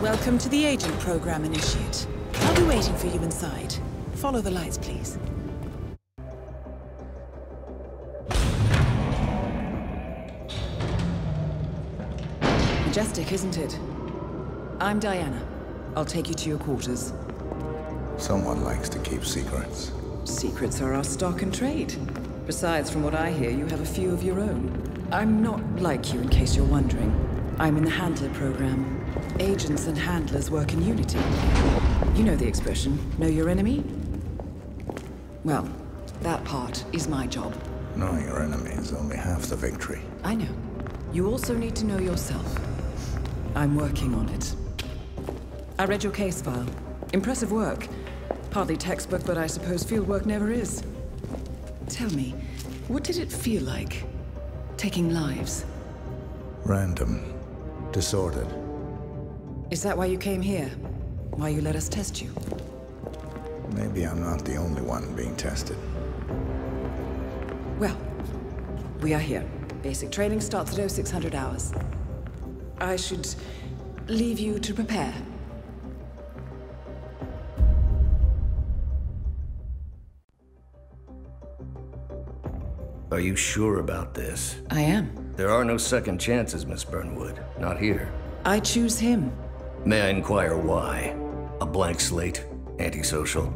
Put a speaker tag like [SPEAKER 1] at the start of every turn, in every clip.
[SPEAKER 1] Welcome to the Agent Program, Initiate. I'll be waiting for you inside. Follow the lights, please. Majestic, isn't it? I'm Diana. I'll take you to your quarters.
[SPEAKER 2] Someone likes to keep secrets.
[SPEAKER 1] Secrets are our stock and trade. Besides, from what I hear, you have a few of your own. I'm not like you, in case you're wondering. I'm in the Handler program. Agents and handlers work in unity. You know the expression, know your enemy? Well, that part is my job.
[SPEAKER 2] Knowing your enemy is only half the victory.
[SPEAKER 1] I know. You also need to know yourself. I'm working on it. I read your case file. Impressive work. Partly textbook, but I suppose fieldwork never is. Tell me, what did it feel like? Taking lives?
[SPEAKER 2] Random. Disordered.
[SPEAKER 1] Is that why you came here? Why you let us test you?
[SPEAKER 2] Maybe I'm not the only one being tested.
[SPEAKER 1] Well, we are here. Basic training starts at 0600 hours. I should leave you to prepare.
[SPEAKER 3] Are you sure about this?
[SPEAKER 1] I am.
[SPEAKER 3] There are no second chances, Miss Burnwood. Not here.
[SPEAKER 1] I choose him.
[SPEAKER 3] May I inquire why? A blank slate? Antisocial?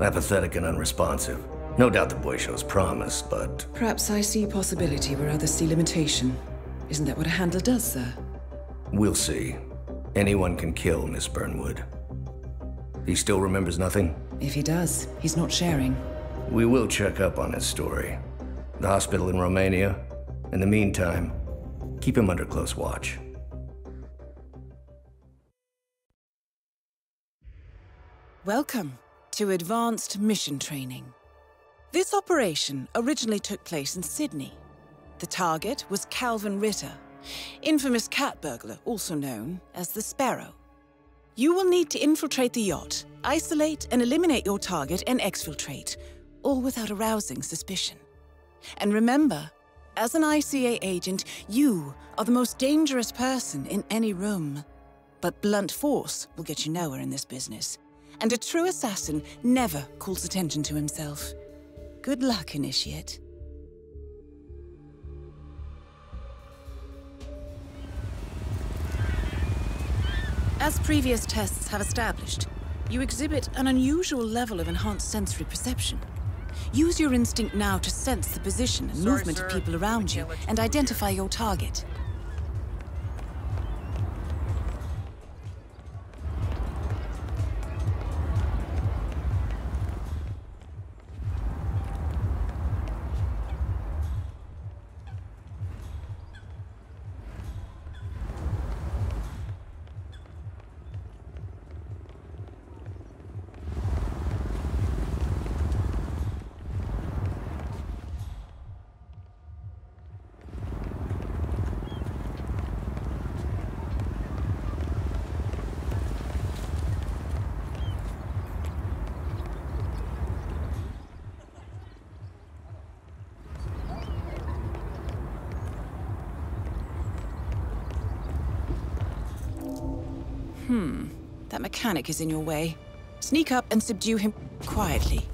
[SPEAKER 3] Apathetic and unresponsive? No doubt the boy shows promise, but...
[SPEAKER 1] Perhaps I see possibility where others see limitation. Isn't that what a handler does, sir?
[SPEAKER 3] We'll see. Anyone can kill Miss Burnwood. He still remembers nothing?
[SPEAKER 1] If he does, he's not sharing.
[SPEAKER 3] We will check up on his story. The hospital in Romania. In the meantime, keep him under close watch.
[SPEAKER 1] Welcome to Advanced Mission Training. This operation originally took place in Sydney. The target was Calvin Ritter, infamous cat burglar, also known as the Sparrow. You will need to infiltrate the yacht, isolate and eliminate your target and exfiltrate, all without arousing suspicion. And remember, as an ICA agent, you are the most dangerous person in any room. But blunt force will get you nowhere in this business. And a true assassin never calls attention to himself. Good luck, Initiate. As previous tests have established, you exhibit an unusual level of enhanced sensory perception. Use your instinct now to sense the position and
[SPEAKER 4] Sorry,
[SPEAKER 1] movement
[SPEAKER 4] sir.
[SPEAKER 1] of people around you
[SPEAKER 4] can't let you
[SPEAKER 1] and identify your target. Hmm. That mechanic is in your way. Sneak up and subdue him quietly.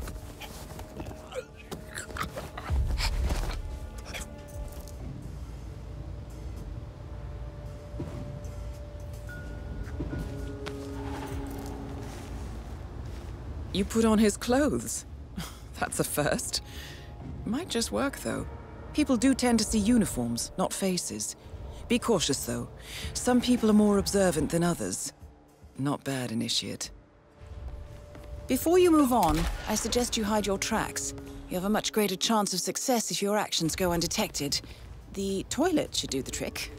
[SPEAKER 1] You put on his clothes. That's a first. Might just work, though. People do tend to see uniforms, not faces. Be cautious, though. Some people are more observant than others. Not bad, Initiate. Before you move on, I suggest you hide your tracks. You have a much greater chance of success if your actions go undetected. The toilet should do the trick.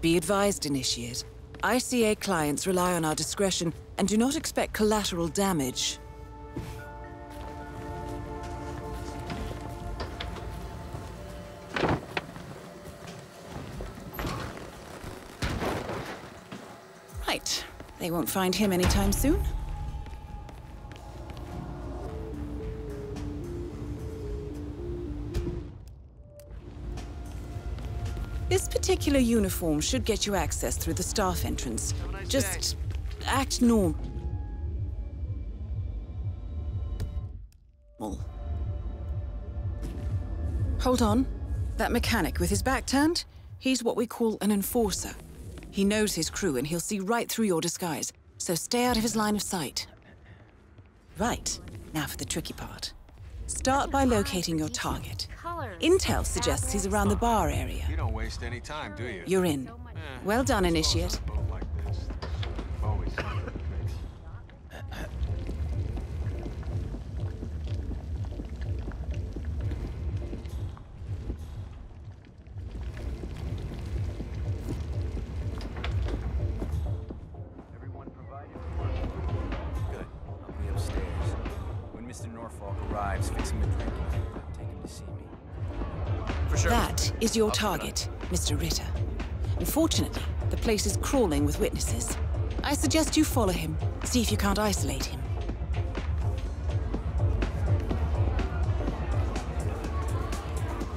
[SPEAKER 1] Be advised, Initiate. ICA clients rely on our discretion and do not expect collateral damage. They won't find him anytime soon. This particular uniform should get you access through the staff entrance. Just act normal. Hold on. That mechanic with his back turned? He's what we call an enforcer. He knows his crew and he'll see right through your disguise, so stay out of his line of sight. Right, now for the tricky part. Start by locating your target. Intel suggests he's around the bar area.
[SPEAKER 4] You don't waste any time, do you?
[SPEAKER 1] You're in. Eh. Well done, Initiate.
[SPEAKER 5] Arrives, fix him a drink. Take him to see me. For sure.
[SPEAKER 1] That is your target, Mr. Ritter. Unfortunately, the place is crawling with witnesses. I suggest you follow him, see if you can't isolate him.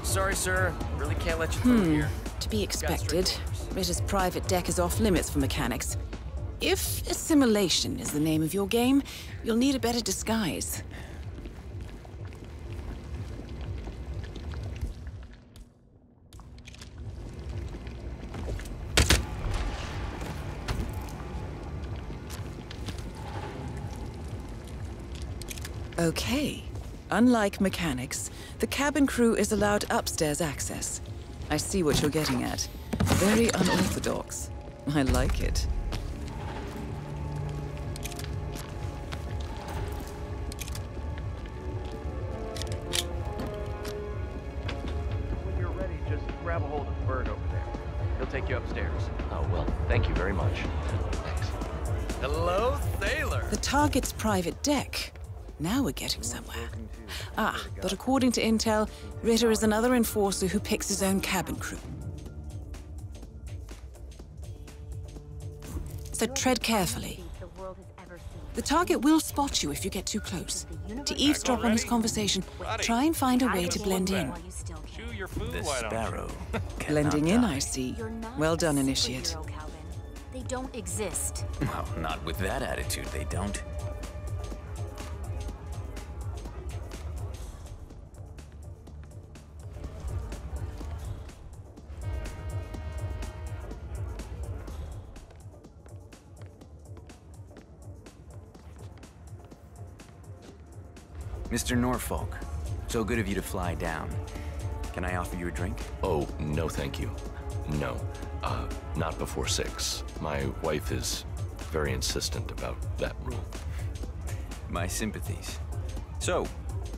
[SPEAKER 5] Sorry, sir. Really can't let you through hmm. here.
[SPEAKER 1] To be expected, Ritter's private deck is off limits for mechanics. If assimilation is the name of your game, you'll need a better disguise. Okay. Unlike mechanics, the cabin crew is allowed upstairs access. I see what you're getting at. Very unorthodox. I like it.
[SPEAKER 5] When you're ready, just grab a hold of Bird over there. He'll take you upstairs.
[SPEAKER 3] Oh, well, thank you very much. Thanks.
[SPEAKER 5] Hello, Sailor.
[SPEAKER 1] The target's private deck. Now we're getting somewhere. Ah, but according to Intel, Ritter is another enforcer who picks his own cabin crew. So tread carefully. The target will spot you if you get too close. To eavesdrop on his conversation, try and find a way to blend in.
[SPEAKER 4] Chew your food,
[SPEAKER 5] The
[SPEAKER 4] why don't you?
[SPEAKER 5] sparrow.
[SPEAKER 1] Blending in, I
[SPEAKER 5] see.
[SPEAKER 1] see. Well done, Initiate.
[SPEAKER 6] They don't exist.
[SPEAKER 5] Well, not with that attitude, they don't. Mr. Norfolk, so good of you to fly down. Can I offer you a drink?
[SPEAKER 7] Oh, no, thank you. No. Uh, not before six. My wife is very insistent about that rule.
[SPEAKER 5] My sympathies. So,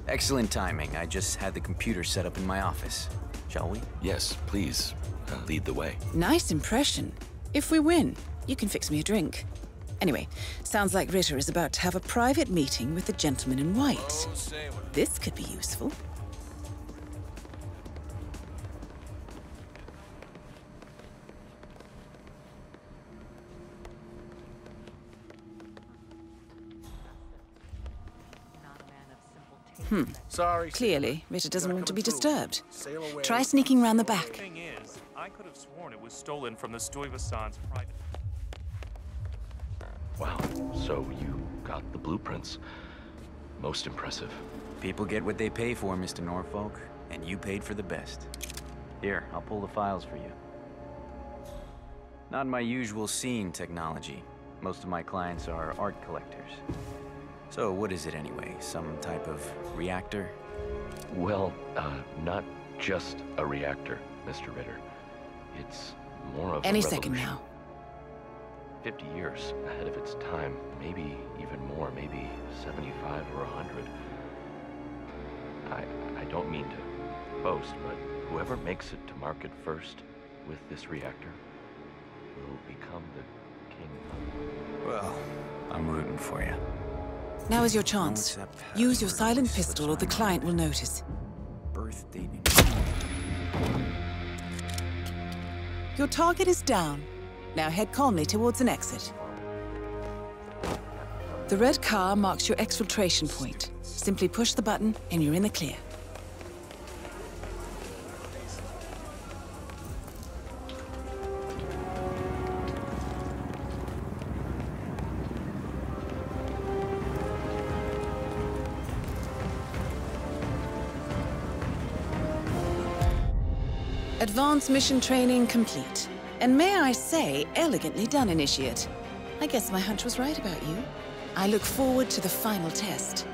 [SPEAKER 5] excellent timing. I just had the computer set up in my office. Shall we?
[SPEAKER 7] Yes, please, uh, lead the way.
[SPEAKER 1] Nice impression. If we win, you can fix me a drink. Anyway, sounds like Ritter is about to have a private meeting with the gentleman in white. This could be useful. Hmm.
[SPEAKER 4] Sorry.
[SPEAKER 1] Clearly, Ritter doesn't want to be disturbed. Try sneaking round the
[SPEAKER 8] The
[SPEAKER 1] back.
[SPEAKER 8] thing is, I could have sworn it was stolen from the Stuyvesant's private.
[SPEAKER 7] Wow, so you got the blueprints. Most impressive.
[SPEAKER 5] People get what they pay for, Mr. Norfolk, and you paid for the best. Here, I'll pull the files for you. Not my usual scene technology. Most of my clients are art collectors. So, what is it anyway? Some type of reactor?
[SPEAKER 7] Well, uh, not just a reactor, Mr. Ritter. It's more of
[SPEAKER 1] Any
[SPEAKER 7] a
[SPEAKER 1] second now.
[SPEAKER 7] 50 years ahead of its time, maybe even more, maybe 75 or 100. I, I don't mean to boast, but whoever makes it to market first with this reactor will become the king.
[SPEAKER 5] Well, I'm rooting for you.
[SPEAKER 1] Now is your chance. Use your silent pistol or the client will notice.
[SPEAKER 5] Birth date.
[SPEAKER 1] Your target is down. Now head calmly towards an exit. The red car marks your exfiltration point. Simply push the button and you're in the clear. Advanced mission training complete. And may I say, elegantly done, Initiate. I guess my hunch was right about you. I look forward to the final test.